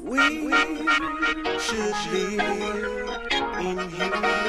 We should live in here.